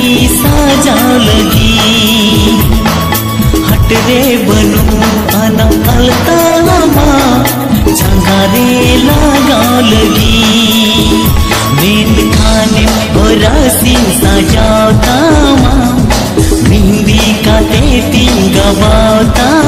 रासी साजाव लगी। हट रे बनू आना अलता अलतामा झंगारे लागा। लगी मेन खाने और रासी साजाव तामा मिंदी का तेती गवाव तामा